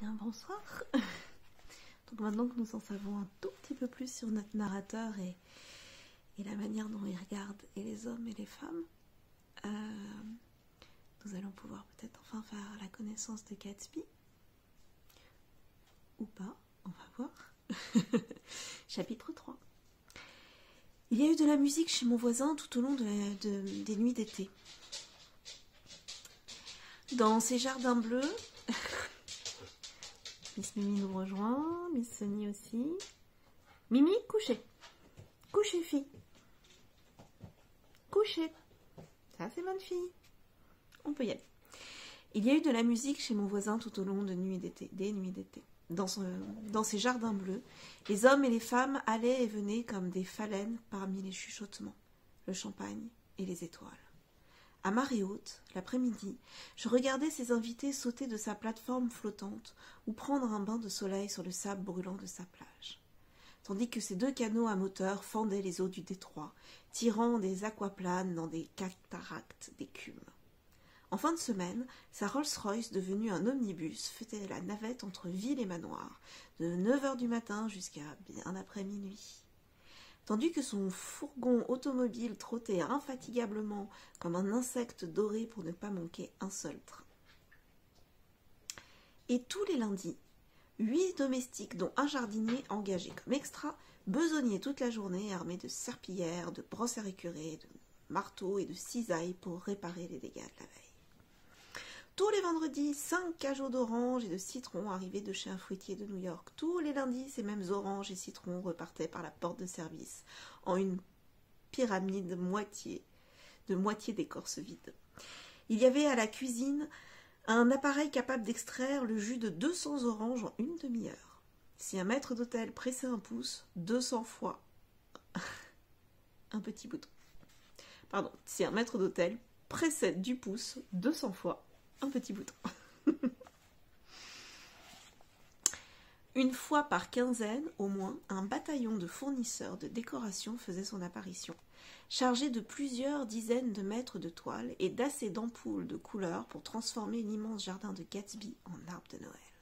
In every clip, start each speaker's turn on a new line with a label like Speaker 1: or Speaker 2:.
Speaker 1: bien, bonsoir. Donc maintenant que nous en savons un tout petit peu plus sur notre narrateur et, la manière dont il regarde et les hommes et les femmes, euh, nous allons pouvoir peut-être enfin faire la connaissance de Gatsby. Ou pas, on va voir. Chapitre 3. Il y a eu de la musique chez mon voisin tout au long des nuits d'été. Dans ces jardins bleus, Miss Mimi nous rejoint, Miss Sonny aussi. Mimi, couchez. Couchez, fille. Couchez. Ça, c'est bonne fille. On peut y aller. Il y a eu de la musique chez mon voisin tout au long de d'été, des nuits d'été. Dans, dans ces jardins bleus, les hommes et les femmes allaient et venaient comme des phalènes parmi les chuchotements, le champagne et les étoiles. À marée haute, l'après-midi, je regardais ces invités sauter de sa plateforme flottante ou prendre un bain de soleil sur le sable brûlant de sa plage. Tandis que ces deux canots à moteur fendaient les eaux du détroit, tirant des aquaplanes dans des cataractes d'écume. En fin de semaine, sa Rolls-Royce, devenue un omnibus, faisait la navette entre ville et manoir, de neuf heures du matin jusqu'à bien après minuit tandis que son fourgon automobile trottait infatigablement comme un insecte doré pour ne pas manquer un seul train. Et tous les lundis, huit domestiques, dont un jardinier engagé comme extra, besognaient toute la journée armés de serpillères, de brosses à récurer, de marteaux et de cisailles pour réparer les dégâts de la veille. Tous les vendredis, cinq cajots d'oranges et de citrons arrivaient de chez un fruitier de New York. Tous les lundis, ces mêmes oranges et citrons repartaient par la porte de service en une pyramide moitié, de moitié d'écorce vide. Il y avait à la cuisine un appareil capable d'extraire le jus de 200 oranges en une demi-heure. Si un maître d'hôtel pressait un pouce, 200 fois un petit bouton. Pardon, si un maître d'hôtel pressait du pouce 200 fois un petit bouton. Une fois par quinzaine, au moins, un bataillon de fournisseurs de décoration faisait son apparition, chargé de plusieurs dizaines de mètres de toile et d'assez d'ampoules de couleurs pour transformer l'immense jardin de Gatsby en arbre de Noël.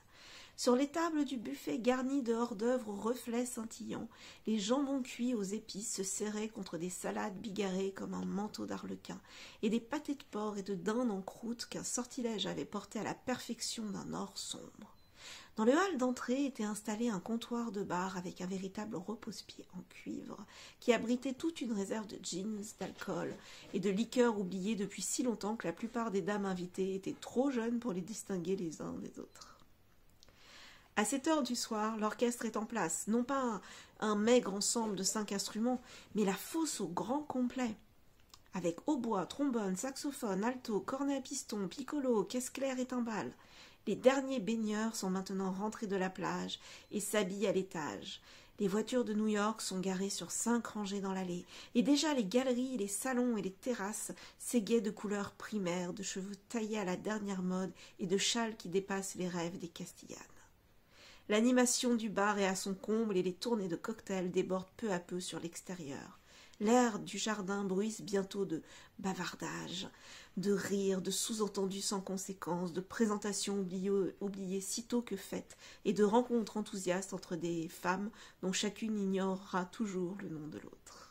Speaker 1: Sur les tables du buffet garnies de hors-d'œuvre aux reflets scintillants, les jambons cuits aux épices se serraient contre des salades bigarrées comme un manteau d'arlequin, et des pâtés de porc et de dinde en croûte qu'un sortilège avait porté à la perfection d'un or sombre. Dans le hall d'entrée était installé un comptoir de bar avec un véritable repose-pied en cuivre, qui abritait toute une réserve de jeans, d'alcool et de liqueurs oubliées depuis si longtemps que la plupart des dames invitées étaient trop jeunes pour les distinguer les uns des autres. À cette heure du soir, l'orchestre est en place, non pas un, maigre ensemble de cinq instruments, mais la fosse au grand complet, avec hautbois, trombone, saxophone, alto, cornet à piston, piccolo, caisse claire et timbales. Les derniers baigneurs sont maintenant rentrés de la plage et s'habillent à l'étage. Les voitures de New York sont garées sur cinq rangées dans l'allée, et déjà les galeries, les salons et les terrasses s'égaient de couleurs primaires, de cheveux taillés à la dernière mode et de châles qui dépassent les rêves des Castillanes. L'animation du bar est à son comble et les tournées de cocktails débordent peu à peu sur l'extérieur. L'air du jardin bruisse bientôt de bavardages, de rires, de sous-entendus sans conséquence, de présentations oubliées, oubliées sitôt que faites, et de rencontres enthousiastes entre des femmes dont chacune ignorera toujours le nom de l'autre.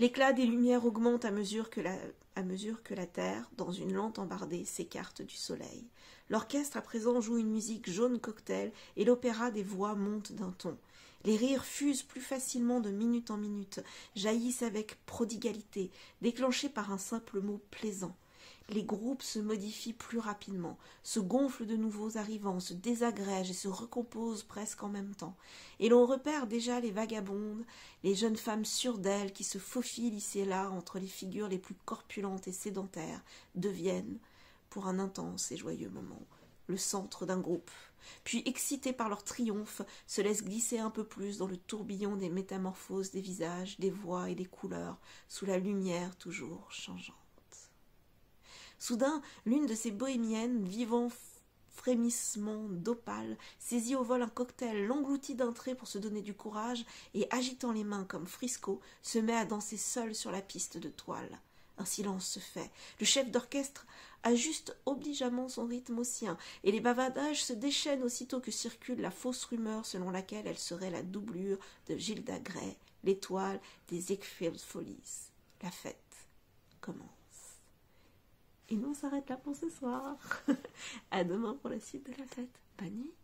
Speaker 1: L'éclat des lumières augmente à mesure que la, terre, dans une lente embardée, s'écarte du soleil. L'orchestre à présent joue une musique jaune cocktail et l'opéra des voix monte d'un ton. Les rires fusent plus facilement de minute en minute, jaillissent avec prodigalité, déclenchés par un simple mot plaisant. Les groupes se modifient plus rapidement, se gonflent de nouveaux arrivants, se désagrègent et se recomposent presque en même temps. Et l'on repère déjà les vagabondes, les jeunes femmes sûres d'elles qui se faufilent ici et là entre les figures les plus corpulentes et sédentaires, deviennent, pour un intense et joyeux moment, le centre d'un groupe, puis, excités par leur triomphe, se laissent glisser un peu plus dans le tourbillon des métamorphoses des visages, des voix et des couleurs, sous la lumière toujours changeante. Soudain, l'une de ces bohémiennes, vivant frémissement d'opale, saisit au vol un cocktail, l'engloutit d'un trait pour se donner du courage, et agitant les mains comme Frisco, se met à danser seule sur la piste de toile. Un silence se fait. Le chef d'orchestre ajuste obligeamment son rythme au sien, et les bavardages se déchaînent aussitôt que circule la fausse rumeur selon laquelle elle serait la doublure de Gilda Gray, l'étoile des Ziegfeld Follies. La fête commence. Et nous on s'arrête là pour ce soir. à demain pour la suite de la fête. Bonne nuit.